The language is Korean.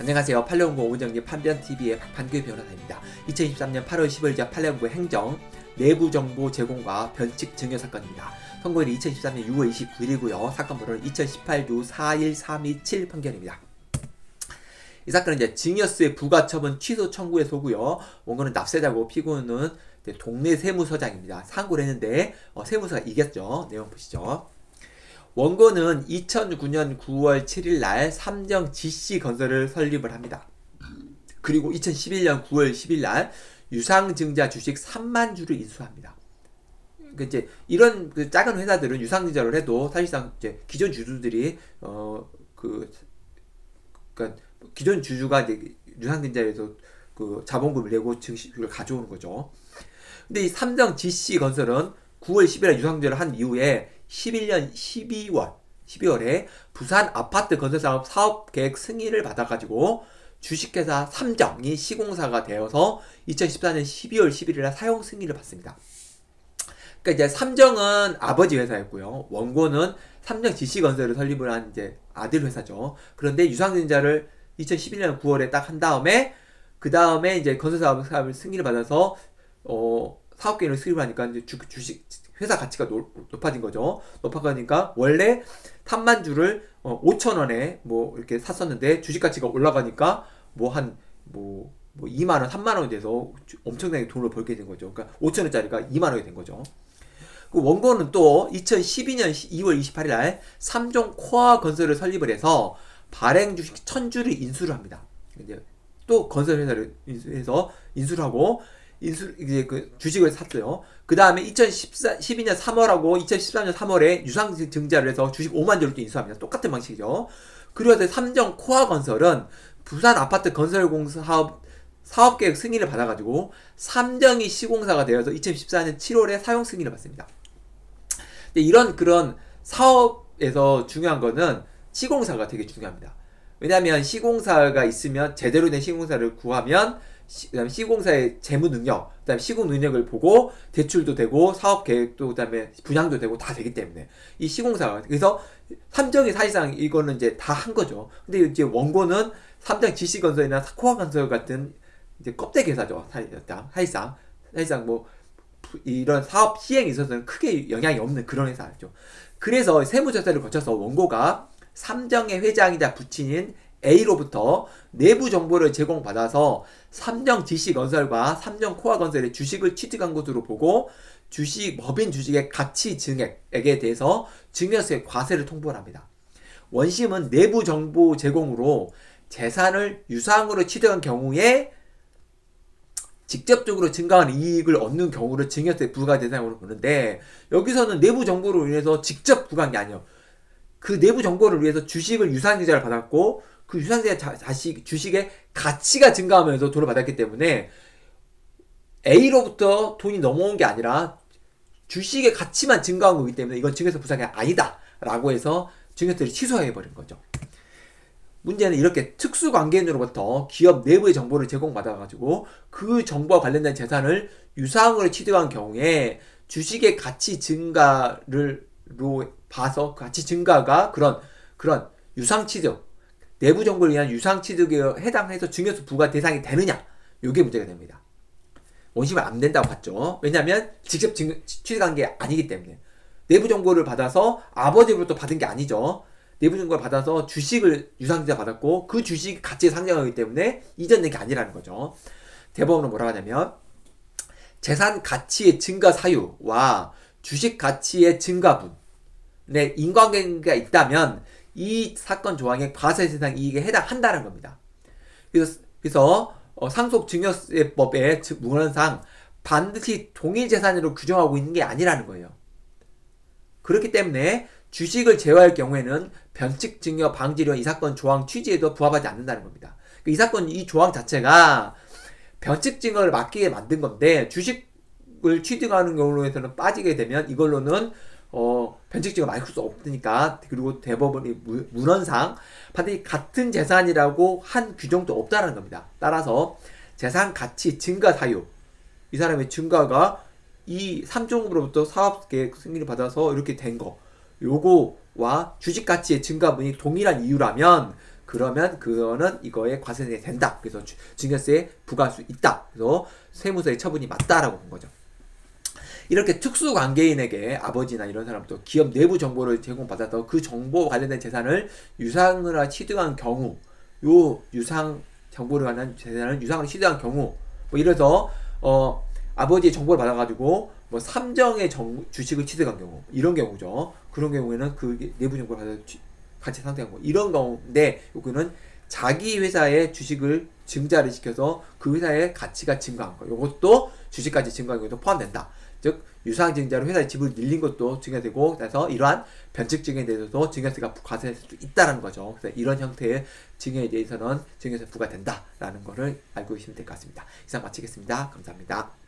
안녕하세요. 판례연구 오정리 판변TV의 박판규 변호사입니다. 2023년 8월 10일자 판례연구 행정 내부 정보 제공과 변칙 증여 사건입니다. 선고일이 2013년 6월 29일이고요. 사건 번호는 2018주 41327 판결입니다. 이 사건은 이제 증여수의 부가처분 취소 청구의 소고요. 원고는 납세자고 피고는 동네 세무서장입니다. 상고를 했는데 어, 세무서가 이겼죠. 내용 보시죠. 원고는 2009년 9월 7일 날 삼정 GC 건설을 설립을 합니다. 그리고 2011년 9월 10일 날 유상증자 주식 3만 주를 인수합니다. 그 이제 이런 그 작은 회사들은 유상증자를 해도 사실상 이제 기존 주주들이 어그 그러니까 기존 주주가 이제 유상증자에서 그 자본금을 내고 증식을 가져오는 거죠. 근데 이 삼정 GC 건설은 9월 10일에 유상증자를 한 이후에 11년 12월 12월에 부산 아파트 건설사업 사업계획 승인을 받아가지고 주식회사 삼정이 시공사가 되어서 2014년 12월 11일에 사용 승인을 받습니다. 그러니까 이제 삼정은 아버지 회사였고요. 원고는 삼정 GC건설을 설립을 한 이제 아들 회사죠. 그런데 유상증자를 2011년 9월에 딱 한 다음에 그 다음에 이제 건설사업 사업을 승인을 받아서 어 사업계획을 수립을 하니까 이제 주, 주식 회사 가치가 높아진 거죠. 높아가니까 원래 탐만주를 어, 5천 원에 뭐 이렇게 샀었는데 주식 가치가 올라가니까 뭐 한뭐 뭐, 뭐 2만 원, 3만 원이 돼서 엄청나게 돈을 벌게 된 거죠. 그러니까 5천 원짜리가 2만 원이 된 거죠. 그 원고는 또 2012년 2월 28일 날 삼종 코아 건설을 설립을 해서 발행 주식 천주를 인수를 합니다. 이제 또 건설 회사를 인수해서 인수를 하고 인수 이제 그 주식을 샀어요. 그 다음에 2012년 3월하고 2013년 3월에 유상 증자를 해서 주식 5만 주를 또 인수합니다. 똑같은 방식이죠. 그리고 삼정 코아 건설은 부산 아파트 건설공사 사업 사업계획 승인을 받아가지고 삼정이 시공사가 되어서 2014년 7월에 사용 승인을 받습니다. 이런 그런 사업에서 중요한 거는 시공사가 되게 중요합니다. 왜냐하면 시공사가 있으면 제대로 된 시공사를 구하면 그다음에 시공사의 재무 능력, 그다음에 시공 능력을 보고 대출도 되고 사업 계획도 그다음에 분양도 되고 다 되기 때문에 이 시공사가 그래서 삼정이 사실상 이거는 이제 다 한 거죠. 근데 이제 원고는 삼정 GC건설이나 코아 건설 같은 이제 껍데기 회사죠. 사실상 사실상 뭐 이런 사업 시행에 있어서는 크게 영향이 없는 그런 회사죠. 그래서 세무조사를 거쳐서 원고가 삼정의 회장이자 부친인 A로부터 내부 정보를 제공받아서 삼정 지시 건설과 삼정 코아 건설의 주식을 취득한 것으로 보고 주식 법인 주식의 가치 증액에 대해서 증여세 과세를 통보합니다. 원심은 내부 정보 제공으로 재산을 유상으로 취득한 경우에 직접적으로 증가한 이익을 얻는 경우를 증여세 부과 대상으로 보는데 여기서는 내부 정보로 인해서 직접 부과한 게 아니에요. 그 내부 정보를 위해서 주식을 유상기자를 받았고 그 유상자 자식 주식의 가치가 증가하면서 돈을 받았기 때문에 A로부터 돈이 넘어온 게 아니라 주식의 가치만 증가한 거기 때문에 이건 증여세 부상이 아니다라고 해서 증여세를 취소해 버린 거죠. 문제는 이렇게 특수 관계인으로부터 기업 내부의 정보를 제공받아가지고 그 정보와 관련된 재산을 유상으로 취득한 경우에 주식의 가치 증가를 로 봐서 그 가치 증가가 그런 그런 유상 취득 내부 정보를 위한 유상 취득에 해당해서 증여세 부과 대상이 되느냐 이게 문제가 됩니다. 원심은 안 된다고 봤죠. 왜냐하면 직접 증, 취득한 게 아니기 때문에 내부 정보를 받아서 아버지로부터 받은 게 아니죠. 내부 정보를 받아서 주식을 유상증자 받았고 그 주식 가치에 상장하기 때문에 이전된 게 아니라는 거죠. 대법원은 뭐라고 하냐면 재산 가치의 증가 사유와 주식 가치의 증가분 의 인과관계가 있다면 이 사건 조항의 과세세상 이익에 해당한다는 겁니다. 그래서, 그래서 어, 상속 증여세법의 문헌상 반드시 동일 재산으로 규정하고 있는 게 아니라는 거예요. 그렇기 때문에 주식을 제외할 경우에는 변칙 증여 방지령 이 사건 조항 취지에도 부합하지 않는다는 겁니다. 이 사건 이 조항 자체가 변칙 증여를 막기에 만든 건데 주식을 취득하는 경우에서는 빠지게 되면 이걸로는 어, 막을 수 없으니까 그리고 대법원이 문헌상 반드시 같은 재산이라고 한 규정도 없다는 겁니다. 따라서 재산 가치 증가 사유 이 사람의 증가가 이 3종으로부터 사업계획 승인을 받아서 이렇게 된 거. 요거와 주식 가치의 증가분이 동일한 이유라면 그러면 그거는 이거에 과세가 된다. 그래서 주- 증여세 부과할 수 있다. 그래서 세무서의 처분이 맞다라고 본 거죠. 이렇게 특수 관계인에게 아버지나 이런 사람도 기업 내부 정보를 제공받아서 그 정보 관련된 재산을 유상으로 취득한 경우, 요 유상 정보를 관한 재산을 유상으로 취득한 경우, 뭐 이래서 어 아버지의 정보를 받아가지고 뭐 삼정의 정, 주식을 취득한 경우 이런 경우죠. 그런 경우에는 그 내부 정보를 받아 취- 같이 상대한 거 이런 경우인데 여기는 자기 회사의 주식을 증자를 시켜서 그 회사의 가치가 증가한 거. 이것도 주식가치 증가한 것도 포함된다. 즉 유상 증자로 회사의 지분을 늘린 것도 증가되고 그래서 이러한 변칙 증여에 대해서도 증여세가 과세될 수 있다라는 거죠. 그래서 이런 형태의 증여에 대해서는 증여세 부과된다라는 거를 알고 계시면 될 것 같습니다. 이상 마치겠습니다. 감사합니다.